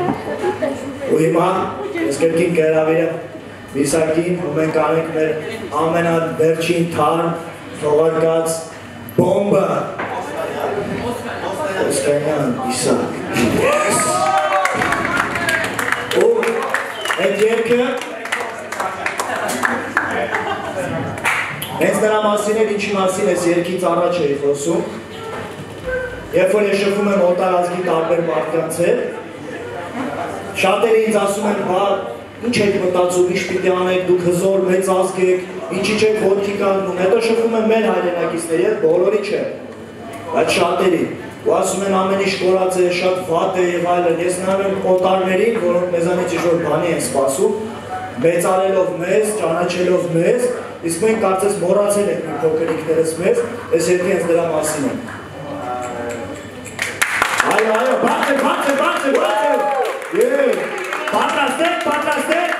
Ու հիմա ես կերքին կերավիրեմ Միսակին ու մենք անենք մեր ամենավերջին թարմ թողարկած բոմբը Օսկանյան Իսակ Yes Ու այդ երկը Հենց նրա մասին էր, ինչի մասին ես երկից առաջ էի խոսում Երբ որ ես շփվում եմ օտարազգի տարբեր մարդկանց հետ Շատերը ինձ ասում են, բա ինչ եք մտածում, ինչ պիտի անեք, դուք հզոր մեծ ազգ եք, ինչի չեք ոտքի կանգնում, հետո շփվում եմ մեր հայրենակիցների հետ, բոլորի չէ, բայց շատերի, ու ասում են ամեն ինչ կորած է, շատ վատ է եւ այլն, ես նայում եմ օտարներին, որոնք մեզանից ինչ-որ բանի են սպասում, մեծարելով մեզ, ճանաչելով մեզ, իսկ մենք կարծես մոռացել ենք մի փոքրիկներս մեզ, այս երկի հենց դրա մասին է։ Այո, այո, բացը, բացը, բացը, բացը։ Եկ, պատրաստեք, պատրաստեք։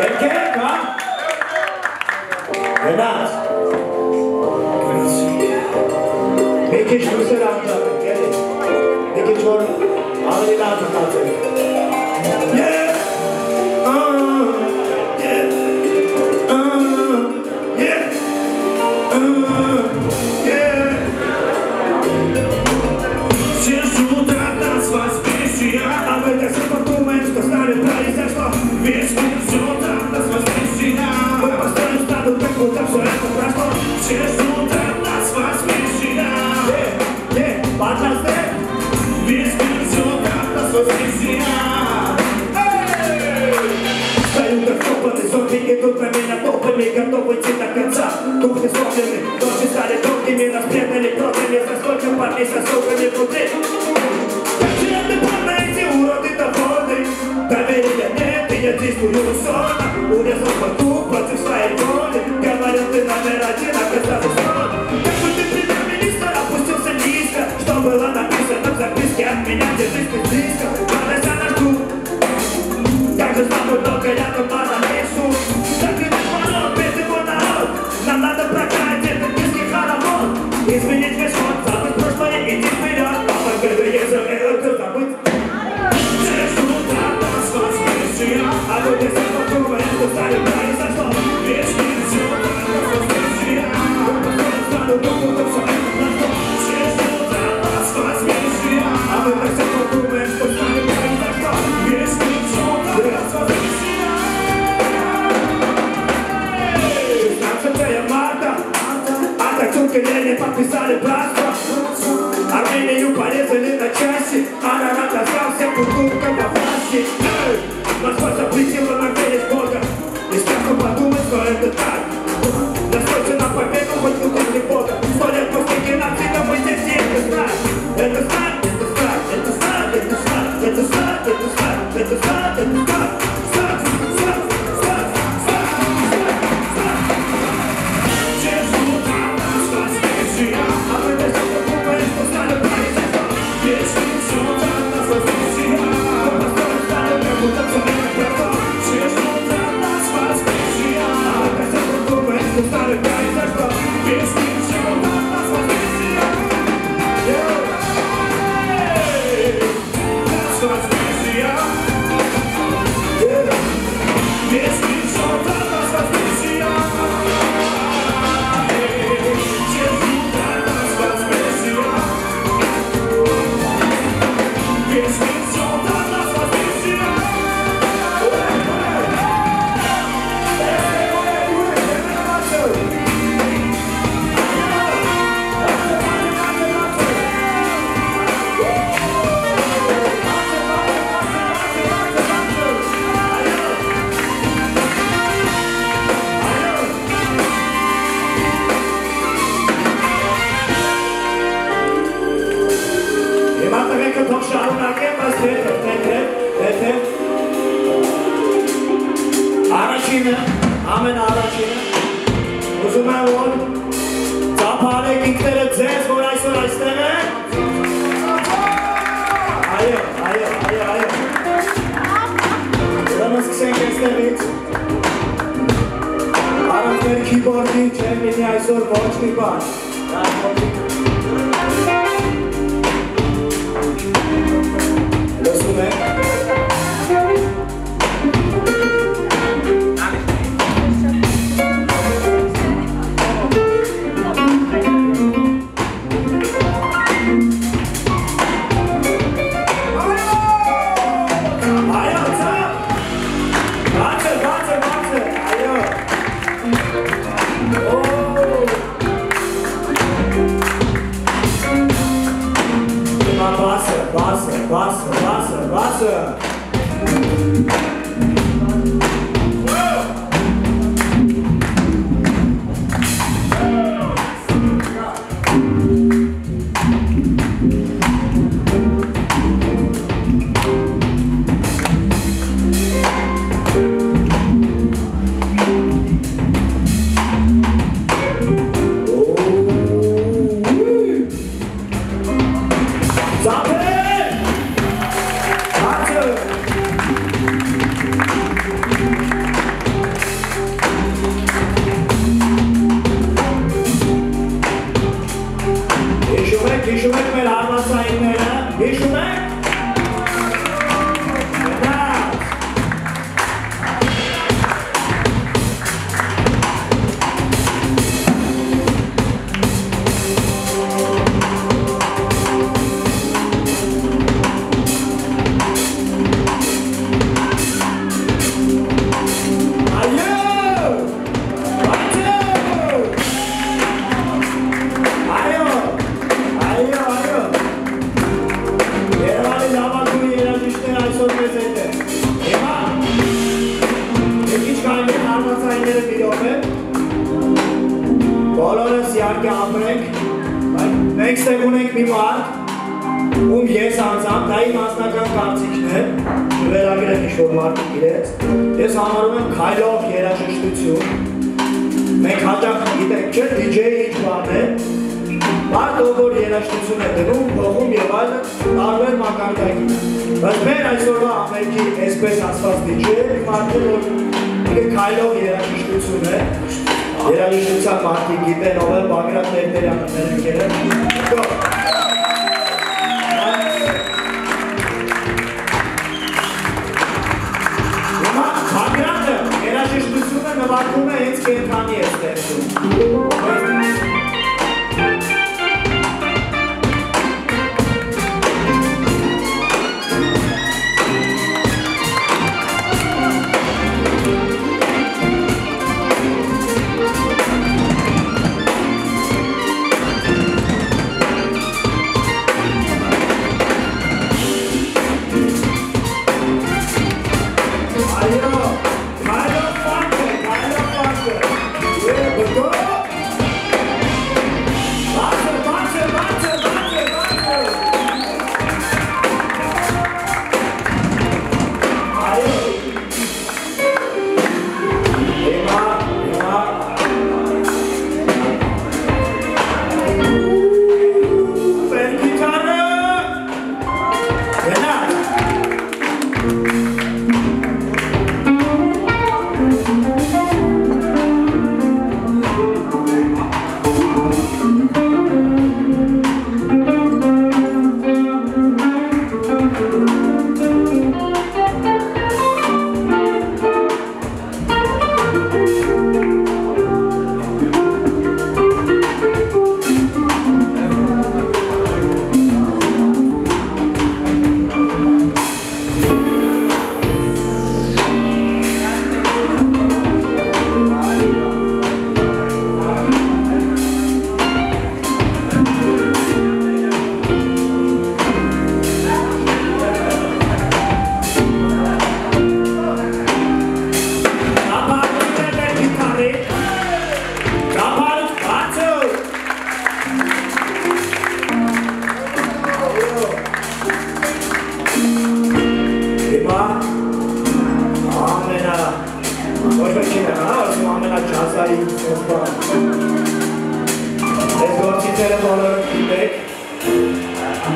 Երկեք, հա։ Գնաց։ Մի քիչ լույսեր անջատեք, էլի։ Մի քիչ որ ավելի լավ մտածեք։ Стою как вкопанный, зомби идут на меня толпами, готовы идти до конца. Дух не сломленный, ночи стали долгими, нас предали кровными, за сколько парней со ссылками внутри. Как же это эти уроды довольны. Доверия нет, и я действую сонно. Урезал борьбу против своей воли. Говорил, ты номер один, оказался сон. Как бы ты при низко опустился низко, что было написано Ленин подписали братство Армению порезали на части Арарат остался культурком во власти! Москва запретила нам верить Бога И страшно подумать, что это так. Достойте нам победу, хоть куда Առաջինը, ամեն առաջինը, ուզում եմ որ ծապարեք ինքները ձեզ, որ այսօր այստեղ են։ Այո, այո, այո, այո։ Ուրեմն սկսենք այստեղից։ Առանց մեր քիբորդի չեմ լինի այսօր ոչ մի բան։ Լսում եք։ Հիշում եք, հիշում եք ես համարում եմ քայլող երաժշտություն, մենք հաճախ գիտենք չէ, DJ-ի ինչ բան է, մարդ ով որ երաժշտություն է դնում, փոխում եւ այլն, տարբեր մակարդակի։ Բայց մեր այսօրվա Ամերիկի այսպես ասված DJ-ը մարդը որ իքը քայլող երաժշտություն է, երաժշտության մարդիկ գիտեն ով է Բագրատ Տերտերյանը մեր ընկերը։ Հիմա նվագում է հենց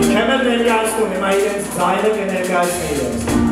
chemical energy biraz to minimize yine energy Bey'e biraz konuyu.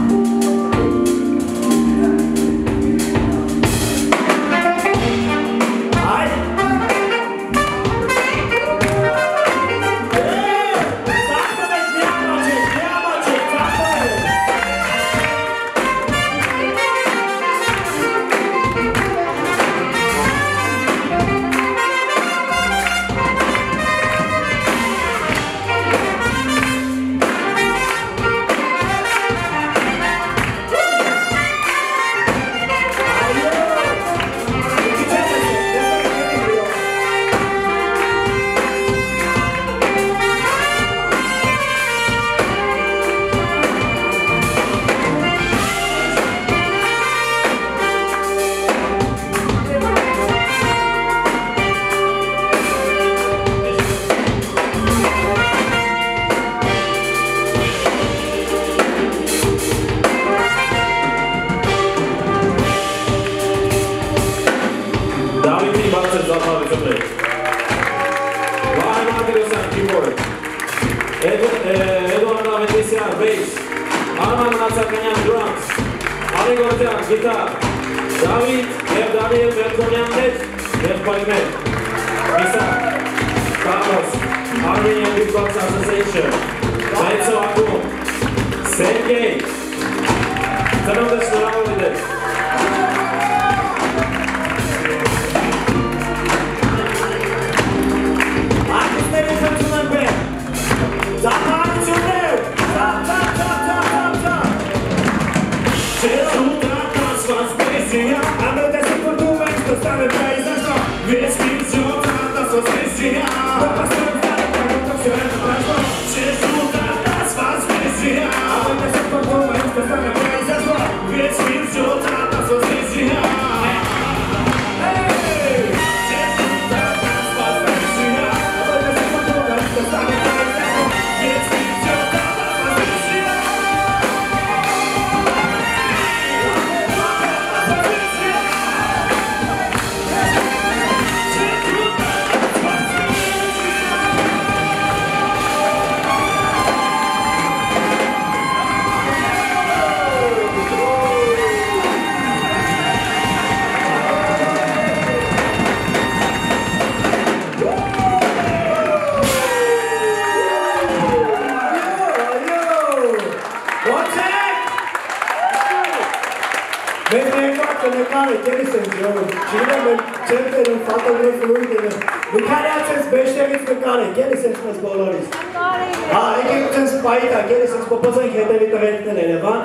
Asakmanyan drums, Ani Gorjan guitar, David Yevdaniel Berkonyan net, Yevpaymet, Misa, Carlos, Armenian Beatbox Association, Zajco Akum, Sergej. Serdecznie witamy. Կերես են ժողով, չգիտեմ են չերտերում ֆոտոգրաֆուրում դերը, մի քարյաց ես բեշտեղից նկարը, կերես են մեզ բոլորիս։ Հա, եկեք ցենց պայտա, կերես ենք պոպոզենք հետևի տղերքներ Երևան,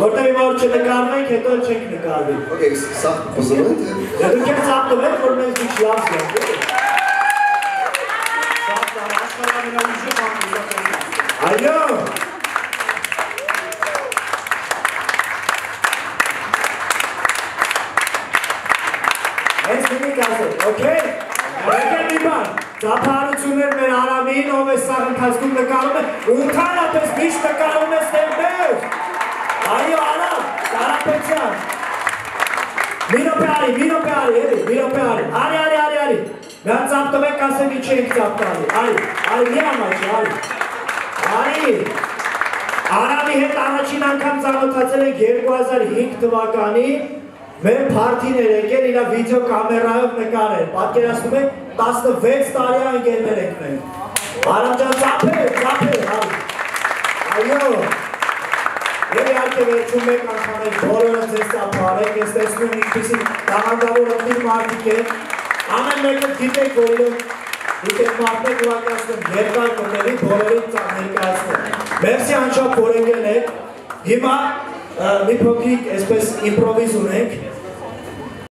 որտեղ որ չնկարվենք, հետո չենք նկարվի։ Okay, սա են թե Դե դուք եք ծապտում եք, որ մենք դիչ լավ զգանք։ Այո։ Ես մի կասեմ, օքեյ։ Եկեք մի բան, ծափարություններ մեր արամին, ով է սաղ ընթացքում նկարում է, ու ընդհանրապես միշտ նկարում է ստերբեր։ Այո, արամ, Կարապետյան։ Մի րոպե արի, մի րոպե արի, էլի, մի րոպե արի։ Արի, արի, արի, արի։ Նա ծափտվեք, ասեմ ինչ ենք ծափտալի։ Արի, արի, մի ամաչի, արի։ Արի։ Արամի հետ առաջին անգամ ծանոթացել ենք 2005 թվականին մեր փարթին էր եկել իր վիդեո կամերայով նկարել։ Պատկերացնում եք 16 տարի անգերներ ենք մենք։ Արամ ջան ծափեր, ծափեր, արի։ Այո։ Եվ իհարկե վերջում մեկ անգամ էլ բոլորը ձեզ ծափարեք, ես տեսնում եմ ինչպեսի տաղանդավոր ընտիր մարդիկ են։ Ամեն մեկը գիտեք, որ իրենք գիտեք մարդիկ ուղակացնում երկար կոմերի բոլորին ներկայացնում։ Մերսի անչափ որ եկել եք։ Հիմա մի փոքրիկ այսպես իմպրովիզ ունենք,